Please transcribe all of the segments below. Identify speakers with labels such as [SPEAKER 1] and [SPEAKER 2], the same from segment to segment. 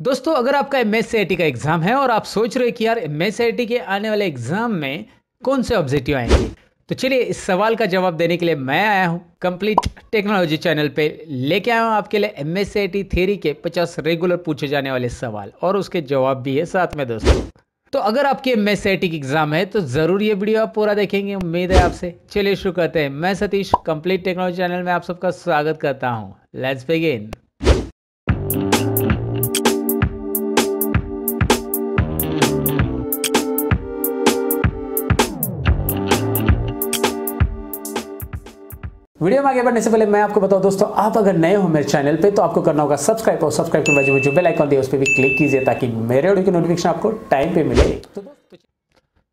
[SPEAKER 1] दोस्तों, अगर आपका एम एस का एग्ज़ाम है और आप सोच रहे कि यार एम एस के आने वाले एग्ज़ाम में कौन से ऑब्जेक्टिव आएँगे तो चलिए इस सवाल का जवाब देने के लिए मैं आया हूँ कंप्लीट टेक्नोलॉजी चैनल पे। लेके आया हूँ आपके लिए एम एस थेरी के 50 रेगुलर पूछे जाने वाले सवाल और उसके जवाब भी है साथ में दोस्तों। तो अगर आपके एम एस की एग्ज़ाम है तो ज़रूर ये वीडियो आप पूरा देखेंगे। उम्मीद है आपसे। चलिए शुरू करते हैं। मैं सतीश कंप्लीट टेक्नोलॉजी चैनल में आप सबका स्वागत करता हूँ। लेट्स बिगिन वीडियो में आगे बढ़ने से पहले मैं आपको बताऊँ दोस्तों, आप अगर नए हो मेरे चैनल पे तो आपको करना होगा सब्सक्राइब और सब्सक्राइब के में जो बेल आइकन दिया उस पर भी क्लिक कीजिए ताकि मेरे वीडियो की नोटिफिकेशन आपको टाइम पे मिले।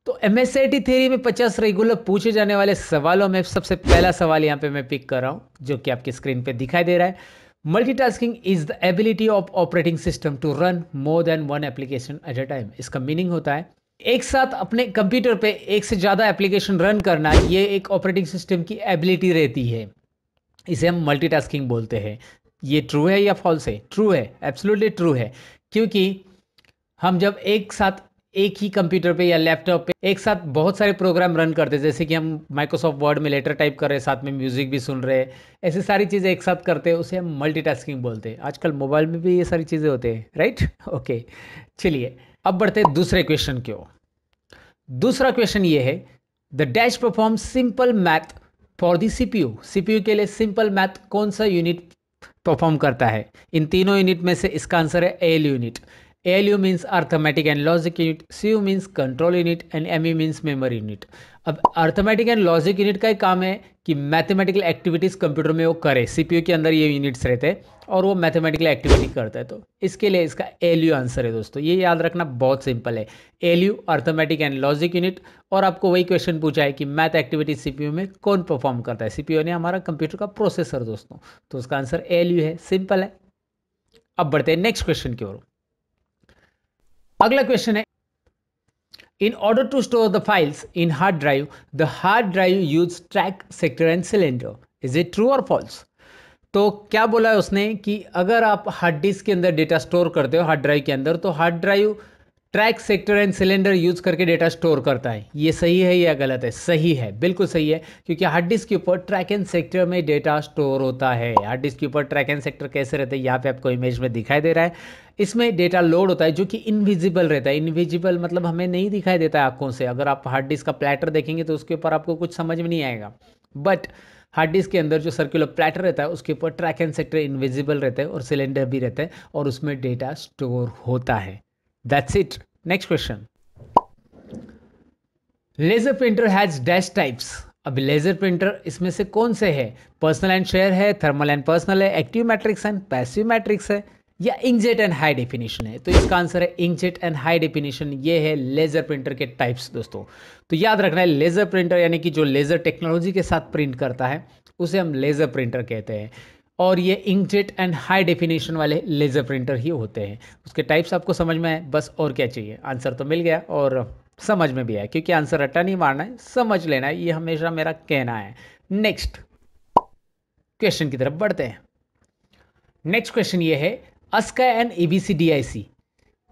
[SPEAKER 1] तो एम एस थेरी में 50 रेगुलर पूछे जाने वाले सवालों में सबसे पहला सवाल यहाँ पे मैं पिक कर रहा हूँ, जो कि आपकी स्क्रीन पे दिखाई दे रहा है। Multitasking is the ability of operating system to run more than one application at a time इसका मीनिंग होता है एक साथ अपने कंप्यूटर पे एक से ज़्यादा एप्लीकेशन रन करना ये एक ऑपरेटिंग सिस्टम की एबिलिटी रहती है। इसे हम मल्टीटास्किंग बोलते हैं। ये ट्रू है या फॉल्स है? ट्रू है एब्सोल्युटली ट्रू है। क्योंकि हम जब एक साथ एक ही कंप्यूटर पे या लैपटॉप पे एक साथ बहुत सारे प्रोग्राम रन करते हैं, जैसे कि हम माइक्रोसॉफ्ट वर्ड में लेटर टाइप कर रहे हैं, साथ में म्यूज़िक भी सुन रहे हैं, ऐसी सारी चीज़ें एक साथ करते हैं, उसे हम मल्टीटास्किंग बोलते हैं। आजकल मोबाइल में भी ये सारी चीज़ें होते हैं राइट ओके चलिए। अब बढ़ते दूसरे क्वेश्चन की ओर। दूसरा क्वेश्चन ये है the dash perform simple math for the CPU CPU के लिए सिंपल मैथ कौन सा यूनिट परफॉर्म करता है? इन तीनों यूनिट में से इसका आंसर है L unit ALU means arithmetic and logic unit, CU means control unit and MU means memory unit. अब अर्थमेटिक एंड लॉजिक यूनिट का ही काम है कि मैथमेटिकल एक्टिविटीज़ कंप्यूटर में वो करे सीपीयू के अंदर ये यूनिट्स रहते हैं और वो मैथमेटिकल एक्टिविटी करता है। तो इसके लिए इसका एलयू आंसर है दोस्तों। ये याद रखना बहुत सिंपल है। ALU arithmetic and logic unit और आपको वही क्वेश्चन पूछा है कि मैथ एक्टिविटी सीपीयू में कौन परफॉर्म करता है? सीपीयू ने हमारा कंप्यूटर का प्रोसेसर दोस्तों। तो उसका आंसर एलयू है। सिंपल है। अब बढ़ते हैं नेक्स्ट क्वेश्चन की ओर। अगला क्वेश्चन है। In order to store the files in hard drive the hard drive use track sector and cylinder is it true और फॉल्स तो क्या बोला है उसने कि अगर आप हार्ड डिस्क के अंदर डेटा स्टोर करते हो हार्ड ड्राइव के अंदर तो hard drive track sector and cylinder use करके डेटा स्टोर करता है। ये सही है या गलत है? सही है, बिल्कुल सही है, क्योंकि हार्ड डिस्क के ऊपर ट्रैक एंड सेक्टर में डेटा स्टोर होता है। हार्ड डिस्क के ऊपर ट्रैक एंड सेक्टर कैसे रहते हैं, यहाँ पे आपको इमेज में दिखाई दे रहा है। इसमें डेटा लोड होता है जो कि इनविजिबल रहता है। इनविजिबल मतलब हमें नहीं दिखाई देता है आँखों से। अगर आप हार्ड डिस्क का प्लेटर देखेंगे तो उसके ऊपर आपको कुछ समझ में नहीं आएगा। बट हार्ड डिस्क के अंदर जो सर्कुलर प्लेटर रहता है, उसके ऊपर ट्रैक एंड सेक्टर इनविजिबल रहता है और सिलेंडर भी रहता है और उसमें डेटा स्टोर होता है। That's it next question laser printer has dash types अब लेजर प्रिंटर इसमें से कौन से है? पर्सनल एंड शेयर है थर्मल एंड पर्सनल है active matrix and passive matrix है। या इंकजेट एंड हाई डेफिनेशन है। तो इसका आंसर है इंकजेट एंड हाई डेफिनेशन ये है लेजर प्रिंटर के टाइप्स दोस्तों। तो याद रखना है लेजर प्रिंटर यानी कि जो लेजर टेक्नोलॉजी के साथ प्रिंट करता है, उसे हम लेजर प्रिंटर कहते हैं। और ये इंकजेट एंड हाई डेफिनेशन वाले लेज़र प्रिंटर ही होते हैं। उसके टाइप्स आपको समझ में आए, बस और क्या चाहिए? आंसर तो मिल गया और समझ में भी आया, क्योंकि आंसर रट्टा नहीं मारना है, समझ लेना है। ये हमेशा मेरा कहना है। नेक्स्ट क्वेश्चन की तरफ़ बढ़ते हैं। नेक्स्ट क्वेश्चन ये है D I C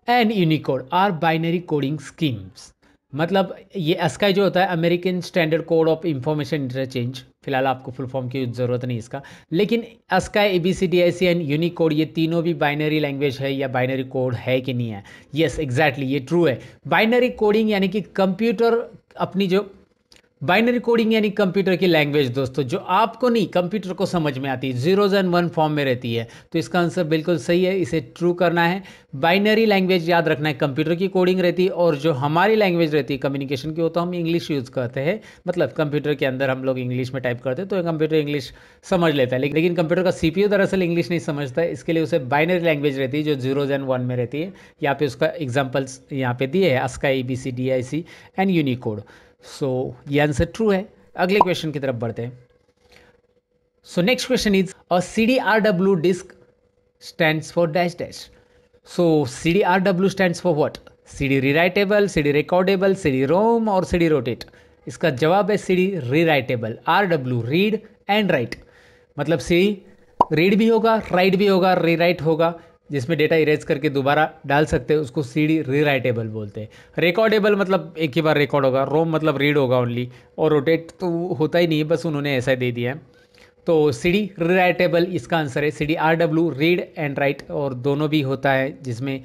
[SPEAKER 1] and Unicode are binary coding schemes मतलब ये अस्काई जो होता है American standard code of information interchange फ़िलहाल आपको फुल फॉर्म की ज़रूरत नहीं इसका। लेकिन ASCII A B C D I C and unique code ये तीनों भी बाइनरी लैंग्वेज है या बाइनरी कोड है कि नहीं है? यस एग्जैक्टली exactly, ये ट्रू है। बाइनरी कोडिंग यानी कि कंप्यूटर अपनी जो बाइनरी कोडिंग यानी कंप्यूटर की लैंग्वेज दोस्तों, जो आपको नहीं, कंप्यूटर को समझ में आती है। जीरोज एंड वन फॉर्म में रहती है। तो इसका आंसर बिल्कुल सही है, इसे ट्रू करना है। बाइनरी लैंग्वेज याद रखना है, कंप्यूटर की कोडिंग रहती है, और जो हमारी लैंग्वेज रहती है कम्युनिकेशन की, वो तो हम इंग्लिश यूज़ करते हैं। मतलब कंप्यूटर के अंदर हम लोग इंग्लिश में टाइप करते हैं तो कंप्यूटर इंग्लिश समझ लेता है। लेकिन कंप्यूटर का सी दरअसल इंग्लिश नहीं समझता है, इसके लिए उसे बाइनरी लैंग्वेज रहती है, जो जीरोज एंड वन में रहती है। यहाँ पे उसका एग्जाम्पल्स यहाँ पे दिए है ASCII B C D I C and Unicode so ये आंसर ट्रू है। अगले क्वेश्चन की तरफ़ बढ़ते हैं। So next question is a C D R W disk stand for dash dash so C D R W stand for what C D rewritable C D recordable C D ROM और C D rotate इसका जवाब है C D rewritable R W read and write मतलब C read भी होगा right भी होगा rewrite होगा। जिसमें डेटा इरेज करके दोबारा डाल सकते हैं, उसको सी डी रीराइटेबल बोलते हैं। रिकॉर्डेबल मतलब एक ही बार रिकॉर्ड होगा रोम मतलब रीड होगा ओनली और रोटेट तो होता ही नहीं है, बस उन्होंने ऐसा दे दिया है। तो सी डी रीराइटेबल इसका आंसर है। C D R W read and write और दोनों भी होता है, जिसमें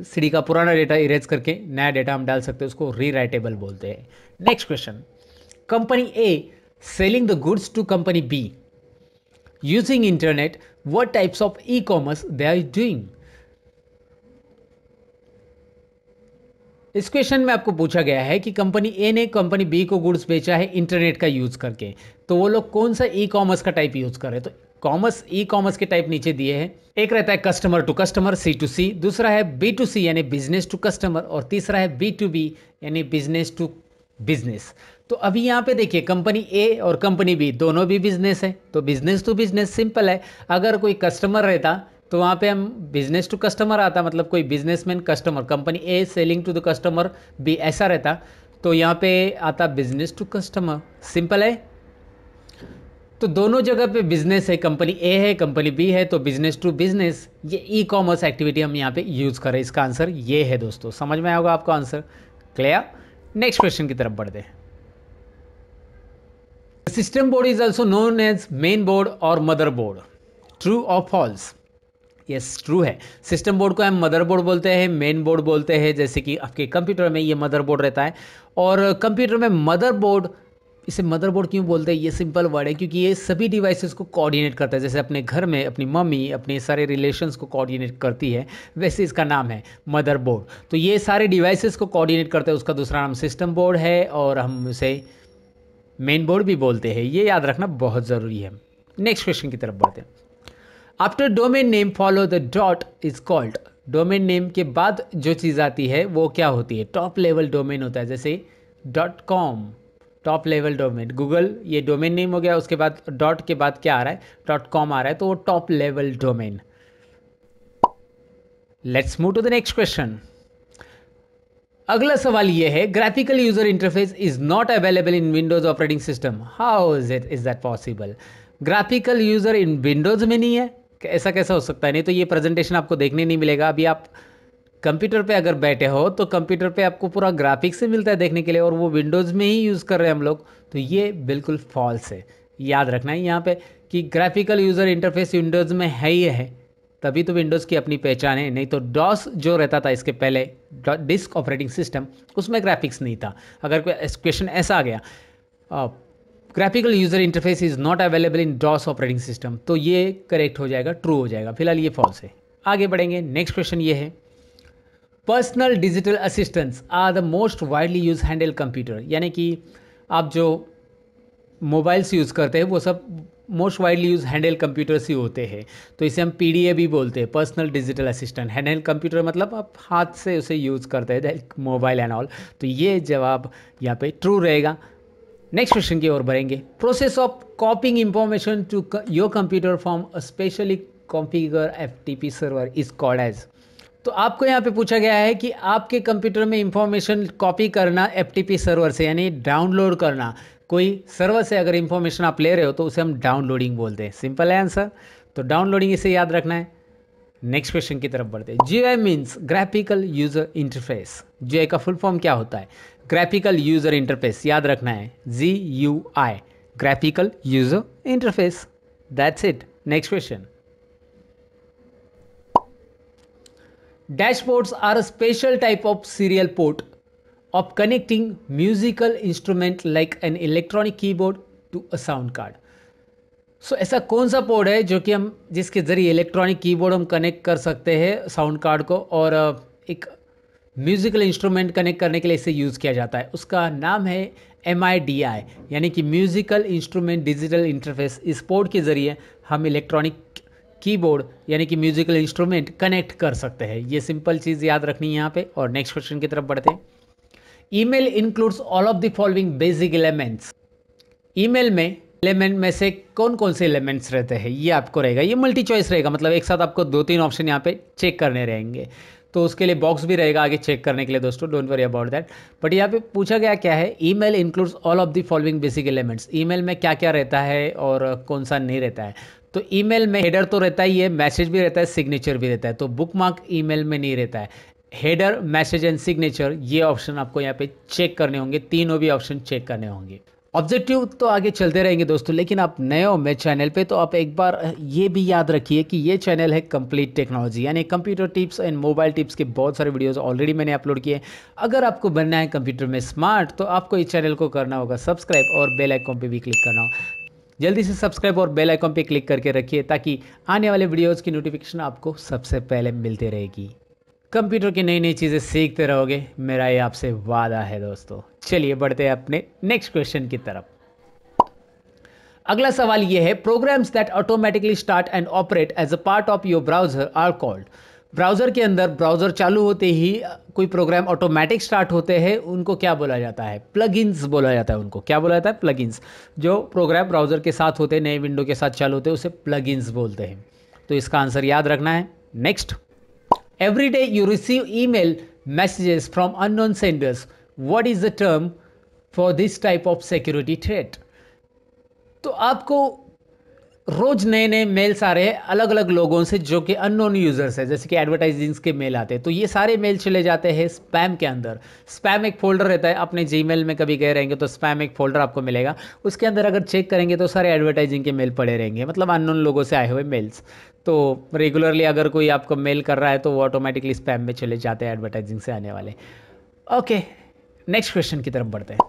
[SPEAKER 1] सी डी का पुराना डेटा इरेज करके नया डेटा हम डाल सकते हैं, उसको रीराइटेबल बोलते हैं। Next question company A selling the goods to company B using internet what of e commerce they are doing इस क्वेश्चन में आपको पूछा गया है कि कंपनी ए ने कंपनी बी को गुड्स बेचा है इंटरनेट का यूज़ करके तो वो लोग कौन सा ई कॉमर्स का टाइप यूज़ कर रहे हैं? तो कॉमर्स ई कॉमर्स के टाइप नीचे दिए हैं। एक रहता है customer to customer C to C दूसरा है बी टू सी यानी बिज़नेस टू कस्टमर और तीसरा है बी टू बी यानी बिज़नेस टू बिज़नेस तो अभी यहाँ पे देखिए कंपनी ए और कंपनी बी दोनों भी बिज़नेस है। तो बिज़नेस टू बिज़नेस सिंपल है। अगर कोई कस्टमर रहता तो वहाँ पे हम बिज़नेस टू कस्टमर आता मतलब कोई businessman customer company A selling to the customer B ऐसा रहता तो यहाँ पे आता बिज़नेस टू कस्टमर सिंपल है? तो दोनों जगह पे बिज़नेस है। कंपनी ए है कंपनी बी है तो बिज़नेस टू बिज़नेस ये ई कॉमर्स एक्टिविटी हम यहाँ पे यूज़ करें। इसका आंसर ये है दोस्तों। समझ में आएगा आपका आंसर क्लियर नेक्स्ट क्वेश्चन की तरफ़ बढ़ते हैं। System board is also known as main board और मदर बोर्ड ट्रू और फॉल्स यस ट्रू है। सिस्टम बोर्ड को हम मदर बोर्ड बोलते हैं मेन बोर्ड बोलते हैं, जैसे कि आपके कंप्यूटर में ये मदर बोर्ड रहता है। और कंप्यूटर में मदर बोर्ड इसे मदरबोर्ड क्यों बोलते हैं? ये सिंपल वर्ड है, क्योंकि ये सभी डिवाइसेस को कोऑर्डिनेट करता है। जैसे अपने घर में, अपनी मम्मी, अपने सारे रिलेशंस को कोऑर्डिनेट करती है, वैसे इसका नाम है मदरबोर्ड तो ये सारे डिवाइसेस को कोऑर्डिनेट करते हैं, उसका दूसरा नाम सिस्टम बोर्ड है, और हम उसे मेन बोर्ड भी बोलते हैं, ये याद रखना बहुत ज़रूरी है। नेक्स्ट क्वेश्चन की तरफ़ बढ़ते हैं। After domain name follow the dot is called domain name के बाद जो चीज़ आती है, वो क्या होती है? टॉप लेवल डोमेन होता है, जैसे dot com top level domain Google ये डोमेन नेम हो गया, उसके बाद डॉट के बाद क्या आ रहा है? डॉट कॉम आ रहा है तो वो top level domain let's move to the next question अगला सवाल ये है graphical user interface is not available in Windows operating system how is it is that possible graphical user in Windows में नहीं है? ऐसा कैसा हो सकता है? नहीं तो ये प्रेजेंटेशन आपको देखने नहीं मिलेगा। अभी आप कंप्यूटर पे अगर बैठे हो तो कंप्यूटर पे आपको पूरा ग्राफिक्स ही मिलता है देखने के लिए और वो विंडोज़ में ही यूज़ कर रहे हैं हम लोग। तो ये बिल्कुल फॉल्स है। याद रखना है यहाँ पे कि ग्राफिकल यूज़र इंटरफेस विंडोज़ में है ही है। तभी तो विंडोज़ की अपनी पहचान है। नहीं तो डॉस जो रहता था इसके पहले डिस्क ऑपरेटिंग सिस्टम उसमें ग्राफिक्स नहीं था। अगर कोई क्वेश्चन ऐसा आ गया graphical user interface is not available in DOS operating system तो ये करेक्ट हो जाएगा ट्रू हो जाएगा। फ़िलहाल ये फॉल्स है। आगे बढ़ेंगे। नेक्स्ट क्वेश्चन ये है। Personal digital assistants are the most widely use handle computer यानी कि आप जो मोबाइल्स यूज़ करते हैं, वो सब most widely use handle computers ही होते हैं। तो इसे हम पीडीए भी बोलते हैं personal digital assistant handle computer मतलब आप हाथ से उसे यूज़ करते हैं मोबाइल एंड ऑल तो ये जवाब यहाँ पे ट्रू रहेगा। नेक्स्ट क्वेश्चन की ओर बढ़ेंगे। Process of coping information to your computer from a specially configure F T P server is called as तो आपको यहाँ पे पूछा गया है कि आपके कंप्यूटर में इंफॉर्मेशन कॉपी करना एफटीपी सर्वर से, यानी डाउनलोड करना कोई सर्वर से अगर इंफॉर्मेशन आप ले रहे हो तो उसे हम डाउनलोडिंग बोलते हैं। सिंपल है आंसर तो डाउनलोडिंग इसे याद रखना है। नेक्स्ट क्वेश्चन की तरफ़ बढ़ते हैं। G I means graphical user interface G का फुल फॉर्म क्या होता है? ग्राफिकल यूज़र इंटरफेस याद रखना है। G U I graphical user interface that's it next question Dashboards are a special type of serial port. Of connecting musical instrument like an electronic keyboard to a sound card. So so, ऐसा कौन सा poured है जो कि हम जिसके ज़रिए electronic keyboard हम कनेक्ट कर सकते हैं साउंड कार्ड को और एक म्यूज़िकल इंस्ट्रूमेंट कनेक्ट करने के लिए इसे यूज़ किया जाता है। उसका नाम है एमआईडीआई यानी कि म्यूज़िकल इंस्ट्रूमेंट डिजिटल इंटरफेस इस पोर्ट के ज़रिए हम इलेक्ट्रॉनिक कीबोर्ड यानी कि म्यूजिकल इंस्ट्रूमेंट कनेक्ट कर सकते हैं। ये सिंपल चीज़ याद रखनी है यहाँ पे और नेक्स्ट क्वेश्चन की तरफ़ बढ़ते हैं। Email includes all of the following basic elements email में एलिमेंट में से कौन कौन से एलिमेंट्स रहते हैं? ये आपको रहेगा। ये मल्टी चॉइस रहेगा। मतलब एक साथ आपको दो तीन ऑप्शन यहाँ पे चेक करने रहेंगे। तो उसके लिए बॉक्स भी रहेगा आगे चेक करने के लिए दोस्तों। Don't worry about that but यहाँ पे पूछा गया क्या है? Email includes all of the following basic elements email में क्या क्या रहता है और कौन सा नहीं रहता है? तो ईमेल में हेडर तो रहता ही है मैसेज भी रहता है सिग्नेचर भी रहता है। तो बुक मार्क ईमेल में नहीं रहता है। हेडर, मैसेज एंड सिग्नेचर, ये ऑप्शन आपको यहाँ पे चेक करने होंगे, तीनों भी ऑप्शन चेक करने होंगे। ऑब्जेक्टिव तो आगे चलते रहेंगे दोस्तों, लेकिन आप नए हो मेरे चैनल पे तो आप एक बार ये भी याद रखिए कि ये चैनल है कंप्लीट टेक्नोलॉजी, यानी computer tips and mobile tips के बहुत सारे वीडियोस ऑलरेडी मैंने अपलोड किए अगर आपको बनना है कंप्यूटर में स्मार्ट तो आपको इस चैनल को करना होगा सब्सक्राइब और बेल आइकॉन पे भी क्लिक करना होगा जल्दी से सब्सक्राइब और बेल आइकॉन पे क्लिक करके रखिए, ताकि आने वाले वीडियोज़ की नोटिफिकेशन आपको सबसे पहले मिलते रहेगी। कंप्यूटर की नई नई चीज़ें सीखते रहोगे। मेरा ये आपसे वादा है दोस्तों। चलिए बढ़ते हैं अपने नेक्स्ट क्वेश्चन की तरफ़। अगला सवाल ये है programs that automatically start and operate as a part of your browser are called browser के अंदर ब्राउज़र चालू होते ही कोई प्रोग्राम ऑटोमेटिक स्टार्ट होते हैं, उनको क्या बोला जाता है? प्लगइन्स बोला जाता है उनको। क्या बोला जाता है? प्लगइन्स जो प्रोग्राम ब्राउज़र के साथ होते हैं नए विंडो के साथ चालू होते हैं उसे प्लगइन्स बोलते हैं। तो इसका आंसर याद रखना है। Next Every day you receive email messages from unknown senders. What is the term for this type of security threat? तो आपको रोज नए नए मेल्स आ रहे हैं अलग अलग लोगों से जो कि अननोन यूज़र्स है, जैसे कि एडवर्टाइजिंग्स के मेल आते हैं तो ये सारे मेल चले जाते हैं स्पैम के अंदर स्पैम एक फोल्डर रहता है, अपने जी में कभी गए रहेंगे तो स्पैम एक फोल्डर आपको मिलेगा उसके अंदर अगर चेक करेंगे तो सारे एडवर्टाइजिंग के मेल पड़े रहेंगे मतलब अननोन लोगों से आए हुए मेल्स तो रेगुलरली अगर कोई आपको मेल कर रहा है तो वो ऑटोमेटिकली स्पैम में चले जाते हैं एडवर्टाइजिंग से आने वाले। ओके नेक्स्ट क्वेश्चन की तरफ़ बढ़ते हैं।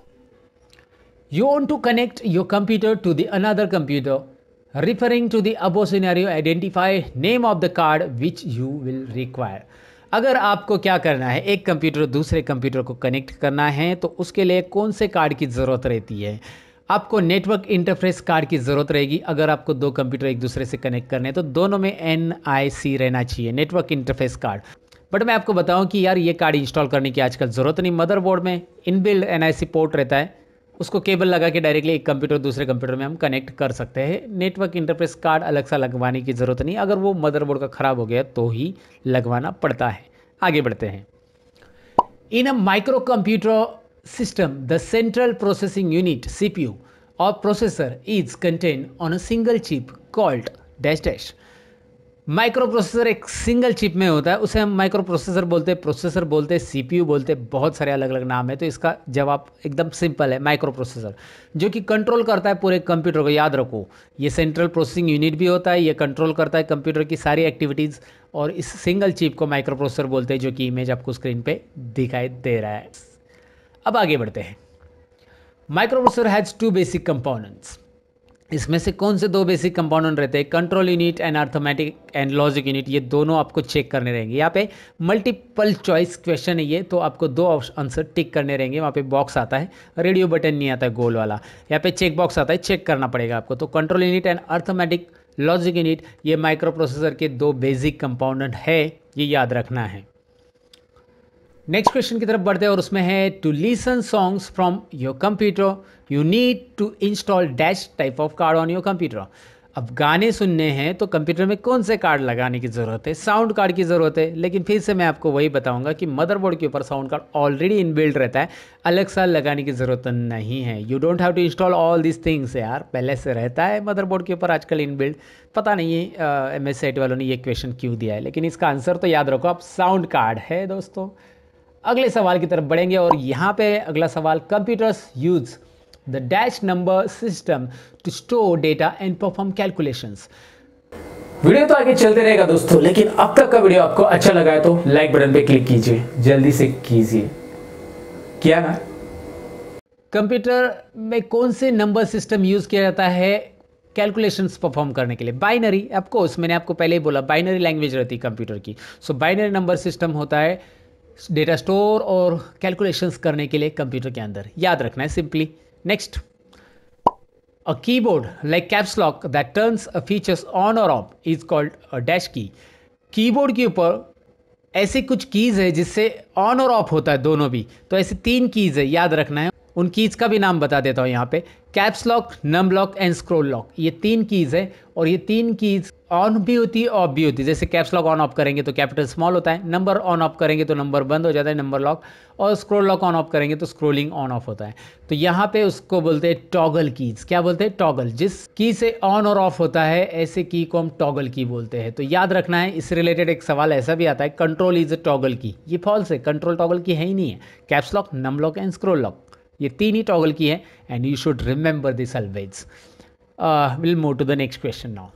[SPEAKER 1] You want to connect your computer to the another computer referring to the above scenario identify name of the card which you will require अगर आपको क्या करना है, एक कंप्यूटर दूसरे कंप्यूटर को कनेक्ट करना है तो उसके लिए कौन से कार्ड की ज़रूरत रहती है? आपको नेटवर्क इंटरफेस कार्ड की ज़रूरत रहेगी। अगर आपको दो कंप्यूटर एक दूसरे से कनेक्ट करने हैं तो दोनों में एन आई सी रहना चाहिए नेटवर्क इंटरफेस कार्ड बट मैं आपको बताऊँ कि यार ये कार्ड इंस्टॉल करने की आजकल ज़रूरत नहीं। मदरबोर्ड में inbuilt N I C port रहता है। उसको केबल लगा के डायरेक्टली एक कंप्यूटर दूसरे कंप्यूटर में हम कनेक्ट कर सकते हैं। नेटवर्क इंटरफेस कार्ड अलग सा लगवाने की ज़रूरत नहीं। अगर वो मदरबोर्ड का ख़राब हो गया तो ही लगवाना पड़ता है। आगे बढ़ते हैं। In a microcomputer system, the central processing unit CPU or processor is contained on a single chip called dash dash. Microprocessor एक सिंगल चिप में होता है उसे हम माइक्रो प्रोसेसर बोलते हैं प्रोसेसर बोलते हैं सीपीयू बोलते हैं बहुत सारे अलग अलग नाम है तो इसका जवाब एकदम सिंपल है माइक्रो प्रोसेसर जो कि कंट्रोल करता है पूरे कंप्यूटर को याद रखो ये सेंट्रल प्रोसेसिंग यूनिट भी होता है ये कंट्रोल करता है कंप्यूटर की सारी एक्टिविटीज़ और इस सिंगल चिप को माइक्रो प्रोसेसर बोलते हैं जो कि इमेज आपको स्क्रीन पर दिखाई दे रहा है अब आगे बढ़ते हैं। Microprocessor has two basic components इसमें से कौन से दो बेसिक कंपोनेंट रहते हैं? Control unit and arithmetic and logic unit ये दोनों आपको चेक करने रहेंगे। यहाँ पे मल्टीपल चॉइस क्वेश्चन है ये तो आपको दो आंसर टिक करने रहेंगे। वहाँ पे बॉक्स आता है। रेडियो बटन नहीं आता है गोल वाला। यहाँ पे चेक बॉक्स आता है चेक करना पड़ेगा आपको। तो control unit and arithmetic logic unit ये माइक्रो प्रोसेसर के दो बेसिक कंपोनेंट है, ये याद रखना है। नेक्स्ट क्वेश्चन की तरफ़ बढ़ते हैं और उसमें है to listen songs from your computer you need to install dash type of card on your computer अब गाने सुनने हैं तो कंप्यूटर में कौन से कार्ड लगाने की ज़रूरत है? साउंड कार्ड की ज़रूरत है, लेकिन फिर से मैं आपको वही बताऊँगा कि मदरबोर्ड के ऊपर साउंड कार्ड ऑलरेडी इनबिल्ड रहता है। अलग सा लगाने की ज़रूरत नहीं है। You don't have to install all this things यार। पहले से रहता है मदरबोर्ड के ऊपर आजकल इनबिल्ड पता नहीं एम एस वालों ने ये क्वेश्चन क्यों दिया है, लेकिन इसका आंसर तो याद रखो, आप साउंड कार्ड है दोस्तों। अगले सवाल की तरफ़ बढ़ेंगे और यहाँ पे अगला सवाल computers use the dash number system to store data and perform calculations
[SPEAKER 2] video तो आगे चलते रहेगा दोस्तों लेकिन अब तक का वीडियो आपको अच्छा लगा है तो लाइक बटन पे क्लिक कीजिए। जल्दी से कीजिए। किया ना?
[SPEAKER 1] कंप्यूटर में कौन से नंबर सिस्टम यूज़ किया जाता है? कैलकुलेशंस परफॉर्म करने के लिए। बाइनरी ऑफकोर्स मैंने आपको पहले ही बोला बाइनरी लैंग्वेज रहती है कंप्यूटर की। सो बाइनरी नंबर सिस्टम होता है डेटा स्टोर और कैलकुलेशंस करने के लिए कंप्यूटर के अंदर। याद रखना है simply next a keyboard like caps lock that turns features on और off is called dash key keyboard के ऊपर ऐसे कुछ कीज़ है जिससे ऑन और ऑफ़ होता है दोनों भी। तो ऐसे तीन कीज़ है, याद रखना है। उन कीज़ का भी नाम बता देता हूँ यहाँ पे। Caps lock num lock and scroll lock ये तीन कीज़ है और ये तीन कीज़ ऑन भी होती है, ऑफ़ भी होती है। जैसे कैप्स लॉक ऑन ऑफ़ करेंगे तो कैपिटल स्मॉल होता है नंबर ऑन ऑफ़ करेंगे तो नंबर बंद हो जाता है नंबर लॉक और स्क्रोल लॉक ऑन ऑफ़ करेंगे तो स्क्रोलिंग ऑन ऑफ़ होता है। तो यहाँ पे उसको बोलते हैं टॉगल कीज क्या बोलते हैं? टॉगल जिस की से ऑन और ऑफ़ होता है, ऐसे की को हम टॉगल की बोलते हैं। तो याद रखना है, इससे रिलेटेड एक सवाल ऐसा भी आता है कंट्रोल इज़ अ टॉगल की ये फॉल्स है कंट्रोल टॉगल की है ही नहीं है। Caps lock num lock and scroll lock ये तीन ही टॉगल की है and you should remember this always will move to the next question now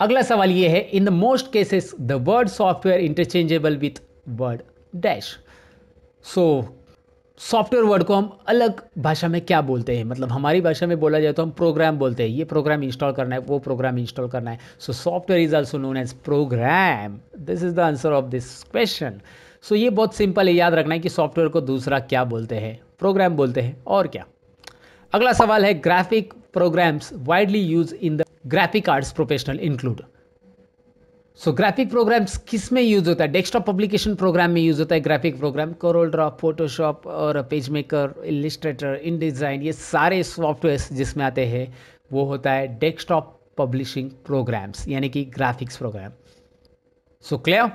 [SPEAKER 1] अगला सवाल ये है in the most cases the word software interchangeable with word dash so software word को हम अलग भाषा में क्या बोलते हैं? मतलब हमारी भाषा में बोला जाए तो हम प्रोग्राम बोलते हैं। ये प्रोग्राम इंस्टॉल करना है, वो प्रोग्राम इंस्टॉल करना है। So software is also known as program this is the answer of this question so ये बहुत सिंपल है, याद रखना है कि सॉफ्टवेयर को दूसरा क्या बोलते हैं? प्रोग्राम बोलते हैं, और क्या? अगला सवाल है graphic programs widely use in the graphic arts professional include so graphic programs किसमें यूज़ होता है? डेस्कटॉप पब्लिकेशन प्रोग्राम में यूज़ होता है graphic program CorelDRAW Photoshop और पेज मेकर इलिस्ट्रेटर इन डिज़ाइन ये सारे सॉफ्टवेयर जिसमें आते हैं, वो होता है डेस्कटॉप पब्लिशिंग प्रोग्राम्स यानी कि ग्राफिक्स प्रोग्राम सो क्लियर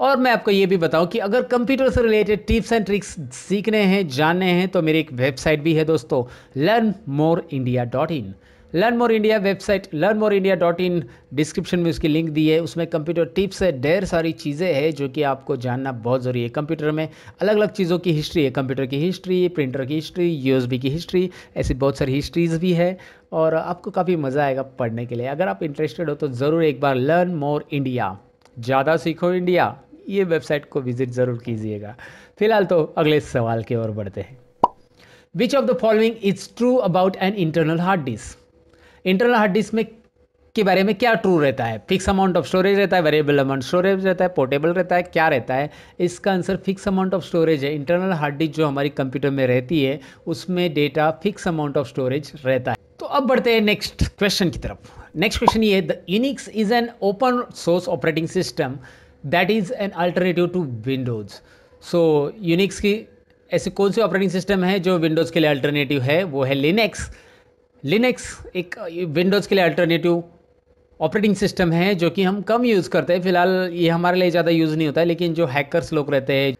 [SPEAKER 1] और मैं आपको ये भी बताऊँ कि अगर कंप्यूटर से रिलेटेड टिप्स एंड ट्रिक्स सीखने हैं, जानने हैं तो मेरी एक वेबसाइट भी है दोस्तों learn more India dot in learn more India website learn more India dot in description में उसकी लिंक दी है। उसमें कंप्यूटर टिप्स है, ढेर सारी चीज़ें हैं जो कि आपको जानना बहुत ज़रूरी है। कंप्यूटर में अलग अलग चीज़ों की हिस्ट्री है। कंप्यूटर की हिस्ट्री प्रिंटर की हिस्ट्री यूएसबी की हिस्ट्री ऐसी बहुत सारी हिस्ट्रीज़ भी है और आपको काफ़ी मज़ा आएगा पढ़ने के लिए। अगर आप इंटरेस्टेड हो तो ज़रूर एक बार लर्न मोर इंडिया ज़्यादा सीखो इंडिया ये वेबसाइट को विज़िट ज़रूर कीजिएगा। फ़िलहाल तो अगले सवाल की ओर बढ़ते हैं। Which of the following is true about an internal hard disk internal hard disk में के बारे में क्या ट्रू रहता है? फिक्स अमाउंट ऑफ़ स्टोरेज रहता है वेरिएबल अमाउंट स्टोरेज रहता है पोर्टेबल रहता है, क्या रहता है? इसका answer fix amount of storage है। इंटरनल हार्ड डिस्क जो हमारी कंप्यूटर में रहती है, उसमें data fix amount of storage रहता है। तो अब बढ़ते हैं नेक्स्ट क्वेश्चन की तरफ़। नेक्स्ट क्वेश्चन ये the Unix is an open source operating system that is an alternative to Windows so Unix की ऐसे कौन से ऑपरेटिंग सिस्टम है जो विंडोज़ के लिए अल्टरनेटिव है? वो है लिनेक्स लिनक्स एक विंडोज़ के लिए अल्टरनेटिव ऑपरेटिंग सिस्टम है जो कि हम कम यूज़ करते हैं। फ़िलहाल ये हमारे लिए ज़्यादा यूज़ नहीं होता है, लेकिन जो हैकर्स लोग रहते हैं,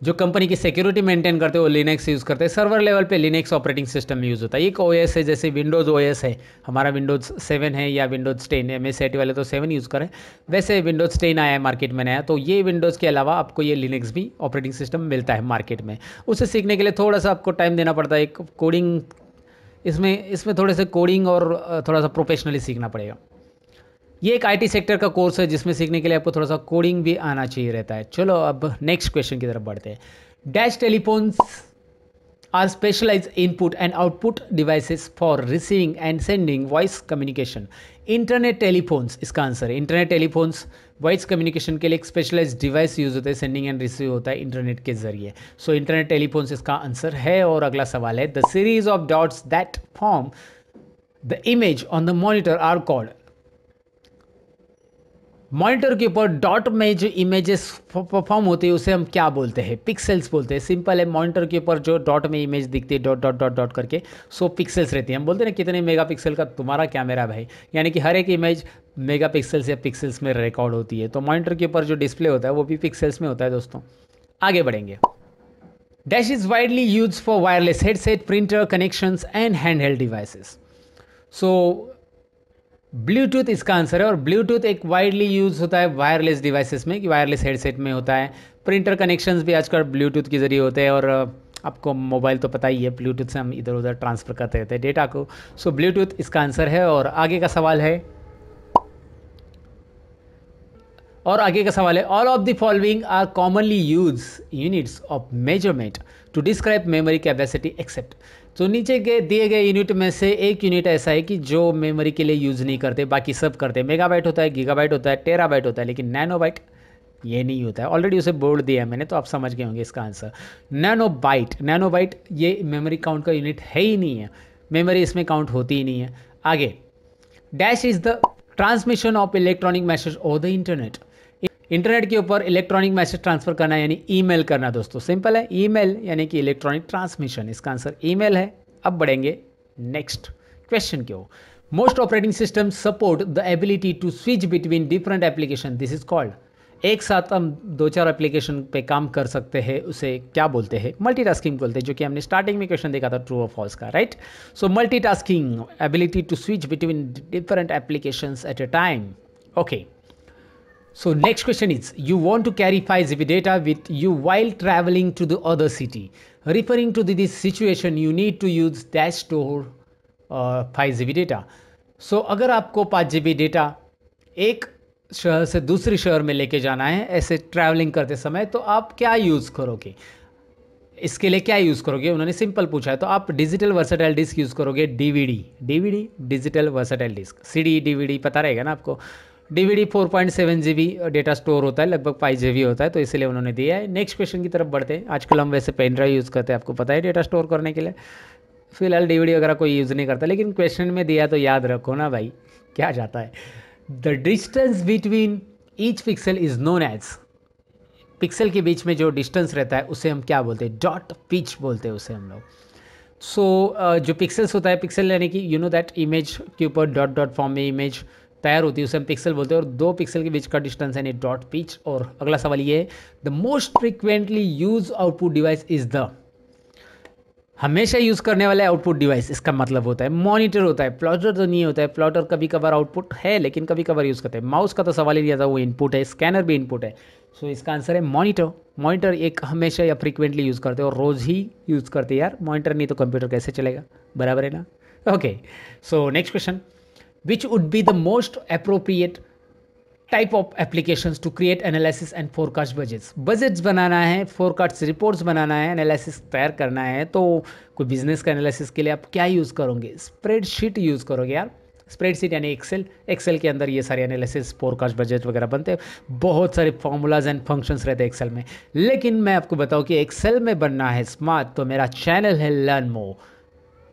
[SPEAKER 1] जो कंपनी की सिक्योरिटी मेंटेन करते हैं, वो लिनक्स यूज़ करते हैं। सर्वर लेवल पे लिनक्स ऑपरेटिंग सिस्टम यूज़ होता है। एक ओएस है, जैसे विंडोज़ ओएस है। हमारा विंडोज़ सेवन है या विंडोज़ टेन एम एस वाले तो सेवन यूज़ करें। वैसे विंडोज़ टेन आया है मार्केट में नया तो ये विंडोज़ के अलावा आपको ये लिनक्स भी ऑपरेटिंग सिस्टम मिलता है मार्केट में। उसे सीखने के लिए थोड़ा सा आपको टाइम देना पड़ता है। एक कोडिंग इसमें इसमें थोड़े से कोडिंग और थोड़ा सा प्रोफेशनली सीखना पड़ेगा। ये एक आईटी सेक्टर का कोर्स है, जिसमें सीखने के लिए आपको थोड़ा सा कोडिंग भी आना चाहिए रहता है। चलो अब नेक्स्ट क्वेश्चन की तरफ़ बढ़ते हैं। Dash telephones are specialise input and output devices for receiving and sending voice communication internet telephones इसका आंसर है इंटरनेट टेलीफोन्स वॉइस कम्युनिकेशन के लिए एक स्पेशलाइज डिवाइस यूज़ होता है सेंडिंग एंड रिसीव होता है इंटरनेट के ज़रिए। सो इंटरनेट टेलीफोन्स इसका आंसर है और अगला सवाल है the series of dots that form the image on the monitor are called monitor के ऊपर डॉट में जो इमेजेस परफॉर्म होती है, उसे हम क्या बोलते हैं? पिक्सेल्स बोलते हैं। सिंपल है मॉनिटर के ऊपर जो डॉट में इमेज दिखती है डॉट डॉट डॉट डॉट करके सो पिक्सेल्स रहती है। हम बोलते हैं ना, कितने मेगापिक्सल का तुम्हारा कैमरा भाई? यानी कि हर एक इमेज मेगा पिक्सल्स या पिक्सल्स में रिकॉर्ड होती है। तो मॉनिटर के ऊपर जो डिस्प्ले होता है, वो भी पिक्सल्स में होता है दोस्तों। आगे बढ़ेंगे। Dash is widely use for wireless headset printer connections and hand held devices so Bluetooth इसका आंसर है, और ब्लूटूथ एक वाइडली यूज़ होता है वायरलेस डिवाइसेस में, कि वायरलेस हेडसेट में होता है। प्रिंटर कनेक्शंस भी आजकल ब्लूटूथ के ज़रिए होते हैं, और आपको मोबाइल तो पता ही है, ब्लूटूथ से हम इधर उधर ट्रांसफ़र करते रहते हैं डेटा को। सो ब्लूटूथ इसका आंसर है, और आगे का सवाल है। और आगे का सवाल है all of the following are commonly use units of measurement to describe memory capacity except तो नीचे के दिए गए यूनिट में से एक यूनिट ऐसा है कि जो मेमोरी के लिए यूज़ नहीं करते, बाकी सब करते मेगाबाइट होता है गीगाबाइट होता है टेराबाइट होता है, लेकिन नैनोबाइट ये नहीं होता है। ऑलरेडी उसे बोर्ड दिया है मैंने तो आप समझ गए होंगे इसका आंसर नैनोबाइट नैनोबाइट ये मेमोरी काउंट का यूनिट है ही नहीं है। मेमोरी इसमें काउंट होती ही नहीं है। आगे dash is the transmission of electronic message of the internet internet के ऊपर इलेक्ट्रॉनिक मैसेज ट्रांसफ़र करना यानी ईमेल करना दोस्तों। सिंपल है। ईमेल यानी कि इलेक्ट्रॉनिक ट्रांसमिशन इसका आंसर ईमेल है। अब बढ़ेंगे नेक्स्ट क्वेश्चन की ओर। Most operating system support the ability to switch between different application this is called एक साथ हम दो चार एप्लीकेशन पे काम कर सकते हैं। उसे क्या बोलते हैं? मल्टीटास्किंग बोलते हैं, जो कि हमने स्टार्टिंग में क्वेश्चन देखा था। ट्रू और फॉल्स का right so multitasking ability to switch between different applications at a time okay So next question is, you want to carry 5 GB data with you while traveling to the other city. Referring to the, this situation, you need to use dash store uh, 5 GB data. So अगर आपको 5 GB data एक शहर से दूसरे शहर में लेके जाना है ऐसे ट्रैवलिंग करते समय तो आप क्या यूज़ करोगे इसके लिए क्या यूज़ करोगे उन्होंने सिंपल पूछा है तो आप डिजिटल वर्सेटाइल डिस्क यूज़ करोगे DVD DVD digital versatile disk CD DVD पता रहेगा ना आपको डीवीडी 4.7 पॉइंट डेटा स्टोर होता है लगभग फाइव जी होता है तो इसलिए उन्होंने दिया है। नेक्स्ट क्वेश्चन की तरफ़ बढ़ते हैं। आजकल हम वैसे पेन ड्राइव यूज़ करते हैं आपको पता है डेटा स्टोर करने के लिए। फ़िलहाल डीवीडी वगैरह कोई यूज़ नहीं करता लेकिन क्वेश्चन में दिया तो याद रखो ना भाई क्या जाता है। The distance between each pixel is known as pixel के बीच में जो डिस्टेंस रहता है उसे हम क्या बोलते हैं? डॉट पिच बोलते हैं उसे हम लोग। सो so, uh, जो पिक्सल्स होता है पिक्सल यानी कि यू नो दैट इमेज के ऊपर डॉट डॉट फॉर्म में इमेज तैयार होती है उसे हम पिक्सल बोलते हैं और दो पिक्सल के बीच का डिस्टेंस यानी डॉट पिच और अगला सवाल ये है the most frequently use output device is the हमेशा यूज़ करने वाला आउटपुट डिवाइस इसका मतलब होता है मॉनिटर होता है प्लॉटर तो नहीं होता है प्लॉटर कभी कभार आउटपुट है लेकिन कभी कभार यूज़ करते हैं। माउस का तो सवाल ही नहीं आता वो इनपुट है स्कैनर भी इनपुट है। सो so, इसका आंसर है मॉनिटर मॉनिटर एक हमेशा या फ्रिक्वेंटली यूज़ करते हैं और रोज़ ही यूज़ करते हैं यार। मॉनिटर नहीं तो कंप्यूटर कैसे चलेगा? बराबर है ना? Okay so next question which would be the most appropriate type of applications to create analysis and forecast budgets budgets बनाना है फोरकास्ट रिपोर्ट्स बनाना है एनालिसिस तैयार करना है तो कोई बिज़नेस का एनालिसिस के लिए आप क्या यूज़ करोगे? स्प्रेडशीट यूज़ करोगे यार। स्प्रेडशीट यानी एक्सेल एक्सेल के अंदर ये सारे एनालिसिस फोरकास्ट बजट वगैरह बनते हैं। बहुत सारे फॉर्मूलाज एंड फ़ंक्शंस रहते हैं एक्सेल में। लेकिन मैं आपको बताऊँ कि एक्सेल में बनना है स्मार्ट तो मेरा चैनल है लर्न मोर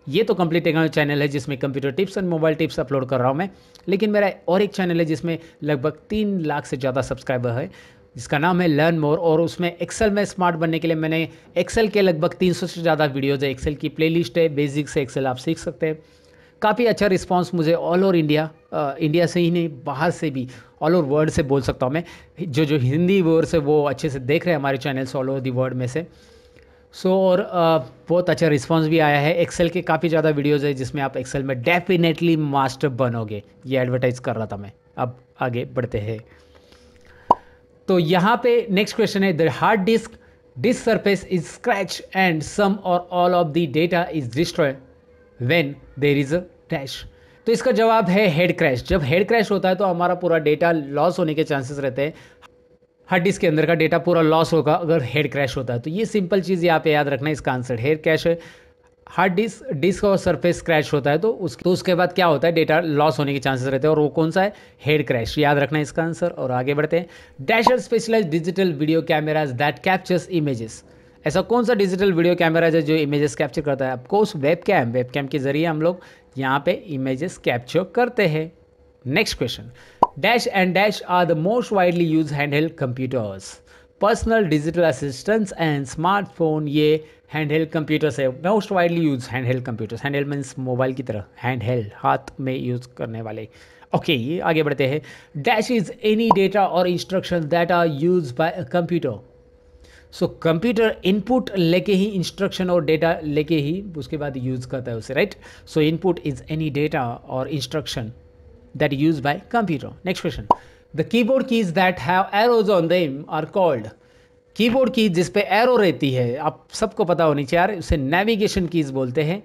[SPEAKER 1] ये तो कंप्लीट टेक्नोलॉजी चैनल है जिसमें computer tips and mobile tips upload कर रहा हूँ मैं। लेकिन मेरा और एक चैनल है जिसमें लगभग तीन लाख से ज़्यादा सब्सक्राइबर है, जिसका नाम है लर्न मोर और उसमें एक्सेल में स्मार्ट बनने के लिए मैंने एक्सेल के लगभग 300 से ज़्यादा वीडियोज़ है। एक्सेल की प्लेलिस्ट है बेसिक से एक्सेल आप सीख सकते हैं। काफ़ी अच्छा रिस्पांस मुझे ऑल ओवर इंडिया इंडिया से ही नहीं, बाहर से भी ऑल ओवर वर्ल्ड से बोल सकता हूँ मैं। जो जो हिंदी वर्ड से वो अच्छे से देख रहे हैं हमारे channels all over the world में से। सो so, और बहुत अच्छा रिस्पांस भी आया है। एक्सेल के काफ़ी ज़्यादा वीडियोज़ है जिसमें आप एक्सेल में डेफिनेटली मास्टर बनोगे। ये एडवर्टाइज कर रहा था मैं। अब आगे बढ़ते हैं। तो यहाँ पे नेक्स्ट क्वेश्चन है। The hard disk disk surface is scratch and some or all of the data is destroy when there is a dash तो इसका जवाब है हेड क्रैश जब हेड क्रैश होता है तो हमारा पूरा डेटा लॉस होने के चांसेस रहते हैं। हार्ड डिस्क के अंदर का डेटा पूरा लॉस होगा अगर हेड क्रैश होता है। तो ये सिंपल चीज़ यहाँ पे याद रखना इसका आंसर, हेड क्रैश। है हार्ड डिस्क डिस्क और सरफेस क्रैश होता है तो उस तो उसके बाद क्या होता है, डेटा लॉस होने के चांसेस रहते हैं। और वो कौन सा है? Head crash. याद रखना इसका आंसर और आगे बढ़ते हैं। Dash are specialize digital video cameras that captures images ऐसा कौन सा डिजिटल वीडियो कैमरा है जो इमेजेस कैप्चर करता है? उस वेब कैम वेब कैम के ज़रिए हम लोग यहाँ पे इमेजेस कैप्चर करते हैं। Next question Dash and Dash are the most widely used handheld computers. Personal digital assistants and smartphone ये हैंड हेल्ड कंप्यूटर्स है. Most widely use hand held computers hand means mobile की तरह. Hand held हाथ में use करने वाले. Okay okay, ये आगे बढ़ते हैं. Dash is any data or instruction that are use by computer so computer input लेके ही इंस्ट्रक्शन और डेटा लेके ही उसके बाद यूज़ करता है उसे right so input is any data or instruction that is used by computer. Next question. The keyboard keys that have arrows on them are called keyboard की जिस पे एरो रहती है आप सबको पता होनी चाहिए यार उसे नेविगेशन कीज बोलते हैं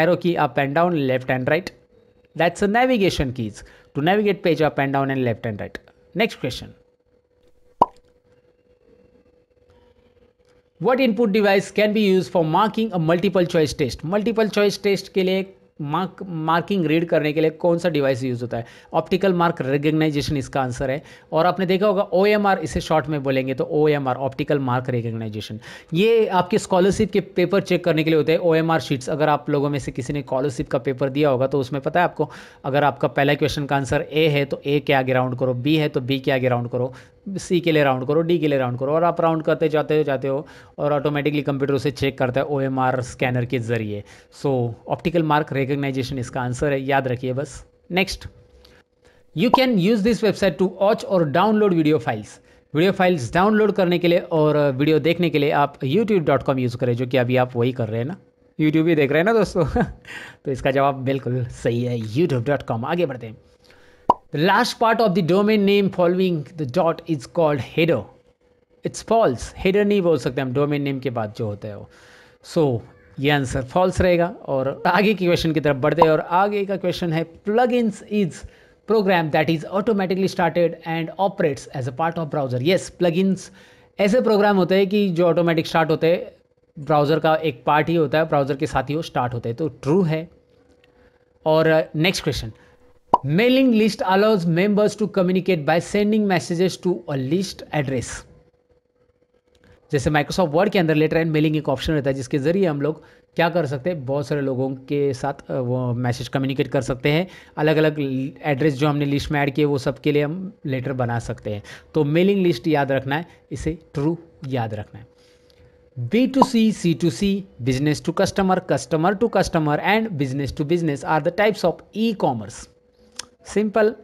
[SPEAKER 1] arrow key up and down left and right that's a navigation keys to navigate page up and down and left and right next question what input device can be used for marking a multiple choice test multiple choice test के लिए mark marking read करने के लिए कौन सा device use होता है? Optical mark recognisation इसका आंसर है। और आपने देखा होगा ओएमआर इसे शॉर्ट में बोलेंगे तो ओएमआर ऑप्टिकल मार्क रिकग्नाइजेशन ये आपके स्कॉलरशिप के पेपर चेक करने के लिए होते हैं ओ शीट्स अगर आप लोगों में से किसी ने स्कॉलरशिप का पेपर दिया होगा तो उसमें पता है आपको, अगर आपका पहला क्वेश्चन का आंसर ए है तो ए के आगे राउंड करो बी है तो बी के आगे राउंड करो। सी के लिए राउंड करो डी के लिए राउंड करो और आप राउंड करते जाते हो जाते हो और ऑटोमेटिकली कंप्यूटर उसे चेक करता है ओ एम आर स्कैनर के ज़रिए। सो ऑप्टिकल मार्क रिकग्नाइजेशन इसका आंसर है, याद रखिए बस। Next you can use this website to watch और download video files video files download करने के लिए और वीडियो देखने के लिए आप यूट्यूब यूज़ करें, जो कि अभी आप वही कर रहे हैं ना। यूट्यूब ही देख रहे हैं ना दोस्तों? तो इसका जवाब बिल्कुल सही है यूट्यूब आगे बढ़ते हैं। The last part of the domain name following the dot is called header it's false header नहीं बोल सकते हम डोमेन नेम के बाद जो होता है वो। सो so, ये आंसर फॉल्स रहेगा और आगे की क्वेश्चन की तरफ़ बढ़ते हैं और आगे का क्वेश्चन है plug ins is program that is automatically started and operates as a part of browser. Yes plugins ऐसे प्रोग्राम होते हैं कि जो ऑटोमेटिक स्टार्ट होते हैं ब्राउज़र का एक पार्ट ही होता है ब्राउज़र के साथ ही वो स्टार्ट होते हैं। तो ट्रू है। और next question mailing list allows members to communicate by sending messages to a list address जैसे माइक्रोसॉफ्ट वर्ड के अंदर लेटर एंड मेलिंग एक ऑप्शन रहता है, जिसके ज़रिए हम लोग क्या कर सकते हैं? बहुत सारे लोगों के साथ वो मैसेज कम्युनिकेट कर सकते हैं। अलग अलग एड्रेस जो हमने लिस्ट में ऐड किए, वो सब के लिए हम लेटर बना सकते हैं। तो मेलिंग लिस्ट याद रखना है, इसे ट्रू याद रखना है। B to C C to C business to customer customer to customer and business to business are the types of e commerce simple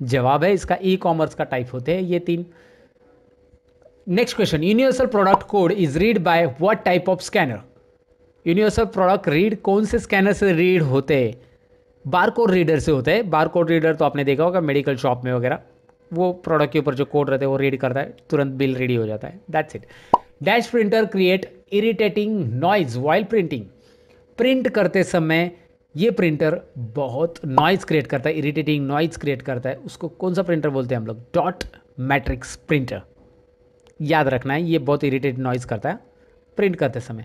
[SPEAKER 1] जवाब है, इसका ई कॉमर्स का टाइप होते हैं ये तीन। Next question universal product code is read by what type of scanner universal product read कौन से स्कैनर से रीड होते हैं? बार कोड रीडर से होते हैं। बार कोड रीडर तो आपने देखा होगा मेडिकल शॉप में वगैरह। वो प्रोडक्ट के ऊपर जो कोड रहते हैं, वो रीड करता है। तुरंत बिल रेडी हो जाता है। That's it dash printer create irritating noise while printing print करते समय ये प्रिंटर बहुत नॉइज़ क्रिएट करता है इरिटेटिंग नॉइज़ क्रिएट करता है। उसको कौन सा प्रिंटर बोलते हैं हम लोग? डॉट मैट्रिक्स प्रिंटर याद रखना है, ये बहुत इरीटेट नॉइज़ करता है। प्रिंट करते समय।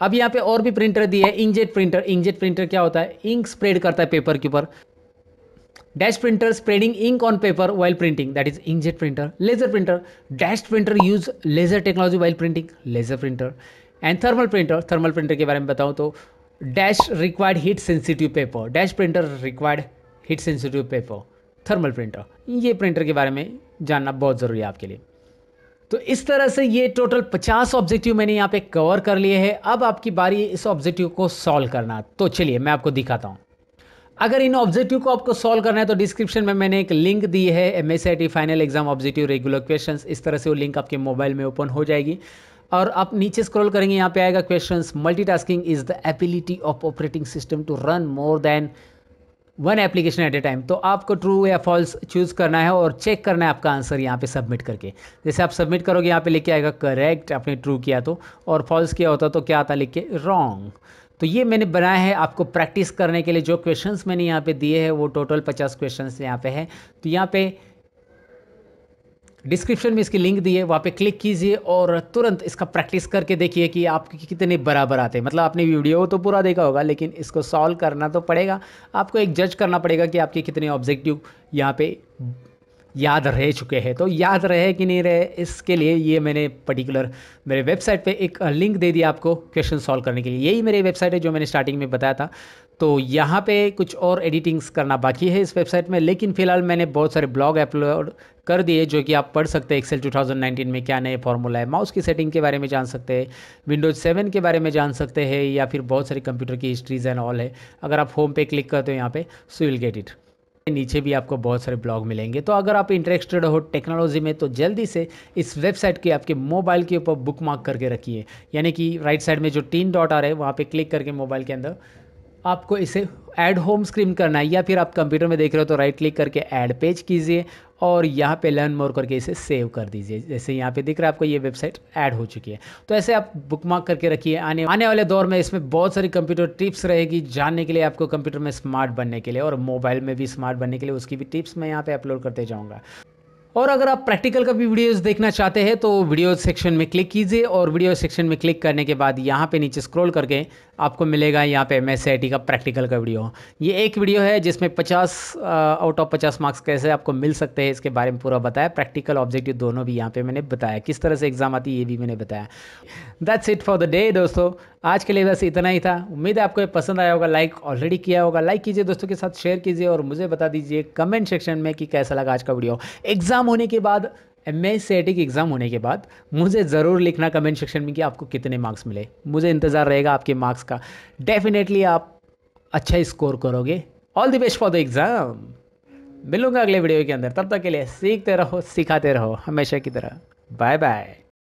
[SPEAKER 1] अब यहाँ पे और भी प्रिंटर दिए है इंकजेट प्रिंटर इंकजेट प्रिंटर क्या होता है? इंक स्प्रेड करता है पेपर के ऊपर। Dash printer spreading ink on paper while printing that is inkjet printer laser printer dash printer use laser technology while printing laser printer and thermal printer thermal printer के बारे में बताऊँ तो dash required heat sensitive paper dash printer required heat sensitive paper thermal printer ये printer के बारे में जानना बहुत ज़रूरी है आपके लिए। तो इस तरह से ये टोटल 50 ऑब्जेक्टिव मैंने यहाँ पे कवर कर लिए हैं। अब आपकी बारी इस ऑब्जेक्टिव को सॉल्व करना। तो चलिए, मैं आपको दिखाता हूँ। अगर इन ऑब्जेक्टिव को आपको सॉल्व करना है तो डिस्क्रिप्शन में मैंने एक लिंक दी है M final exam objective regular question इस तरह से वो लिंक आपके मोबाइल में ओपन हो जाएगी। और आप नीचे स्क्रॉल करेंगे, यहाँ पे आएगा questions multitasking is the ability of operating system to run more than one application at a time तो आपको ट्रू या फॉल्स चूज़ करना है और चेक करना है आपका आंसर यहाँ पे सबमिट करके। जैसे आप सबमिट करोगे, यहाँ पे लिख के आएगा करेक्ट आपने ट्रू किया तो। और फॉल्स किया होता तो क्या आता? लिख के रॉन्ग तो ये मैंने बनाया है आपको प्रैक्टिस करने के लिए। जो क्वेश्चंस मैंने यहाँ पे दिए हैं, वो टोटल पचास क्वेश्चंस यहाँ पे है। तो यहाँ पे डिस्क्रिप्शन में इसकी लिंक दी है, वहाँ पे क्लिक कीजिए और तुरंत इसका प्रैक्टिस करके देखिए कि आपके कितने बराबर आते हैं। मतलब आपने वीडियो तो पूरा देखा होगा, लेकिन इसको सॉल्व करना तो पड़ेगा। आपको एक जज करना पड़ेगा कि आपके कितने ऑब्जेक्टिव यहाँ पे याद रह चुके हैं। तो याद रहे कि नहीं रहे, इसके लिए ये मैंने पर्टिकुलर मेरे वेबसाइट पे एक लिंक दे दिया आपको क्वेश्चन सॉल्व करने के लिए। यही मेरी वेबसाइट है जो मैंने स्टार्टिंग में बताया था। तो यहाँ पे कुछ और एडिटिंग्स करना बाकी है इस वेबसाइट में, लेकिन फ़िलहाल मैंने बहुत सारे ब्लॉग अपलोड कर दिए जो कि आप पढ़ सकते हैं एक्सेल 2019 में क्या नए फॉर्मूला है माउस की सेटिंग के बारे में जान सकते हैं विंडोज़ 7 के बारे में जान सकते हैं, या फिर बहुत सारी कंप्यूटर की हिस्ट्रीज एंड ऑल है। अगर आप होम पे क्लिक करते हो यहाँ पे सो विल गेट इट नीचे भी आपको बहुत सारे ब्लॉग मिलेंगे। तो अगर आप इंटरेस्टेड हो टेक्नोलॉजी में तो जल्दी से इस वेबसाइट के आपके मोबाइल के ऊपर बुक मार्क करके रखिए। यानी कि राइट साइड में जो तीन डॉट आ रहे हैं, वहाँ पे क्लिक करके मोबाइल के अंदर आपको इसे ऐड होम स्क्रीन करना है, या फिर आप कंप्यूटर में देख रहे हो तो राइट क्लिक करके ऐड पेज कीजिए और यहाँ पे लर्न मोर करके इसे सेव कर दीजिए। जैसे यहाँ पे दिख रहा है आपको ये वेबसाइट ऐड हो चुकी है। तो ऐसे आप बुक मार्क करके रखिए। आने आने वाले दौर में इसमें बहुत सारी कंप्यूटर टिप्स रहेगी जानने के लिए आपको कंप्यूटर में स्मार्ट बनने के लिए और मोबाइल में भी स्मार्ट बनने के लिए उसकी भी टिप्स मैं यहाँ पे अपलोड करते जाऊँगा। और अगर आप प्रैक्टिकल का भी वीडियोस देखना चाहते हैं तो वीडियो सेक्शन में क्लिक कीजिए और वीडियो सेक्शन में क्लिक करने के बाद यहाँ पे नीचे स्क्रॉल करके आपको मिलेगा यहाँ पे एम एस का प्रैक्टिकल का वीडियो ये एक वीडियो है जिसमें 50 आउट ऑफ़ 50 मार्क्स कैसे आपको मिल सकते हैं, इसके बारे में पूरा बताया। प्रैक्टिकल ऑब्जेक्टिव दोनों भी यहाँ पे मैंने बताया। किस तरह से एग्ज़ाम आती है, ये भी मैंने बताया। That's it for the day दोस्तों। आज के लिए बस इतना ही था। उम्मीद है आपको ये पसंद आया होगा। लाइक ऑलरेडी किया होगा। लाइक कीजिए दोस्तों के साथ शेयर कीजिए और मुझे बता दीजिए कमेंट सेक्शन में कि कैसा लगा आज का वीडियो एग्ज़ाम होने के बाद एम सी की एग्ज़ाम होने के बाद मुझे ज़रूर लिखना कमेंट सेक्शन में कि आपको कितने मार्क्स मिले। मुझे इंतज़ार रहेगा आपके मार्क्स का। डेफिनेटली आप अच्छा स्कोर करोगे। All the best for the exam मिलूँगा अगले वीडियो के अंदर। तब तक के लिए सीखते रहो, सिखाते रहो। हमेशा की तरह। Bye bye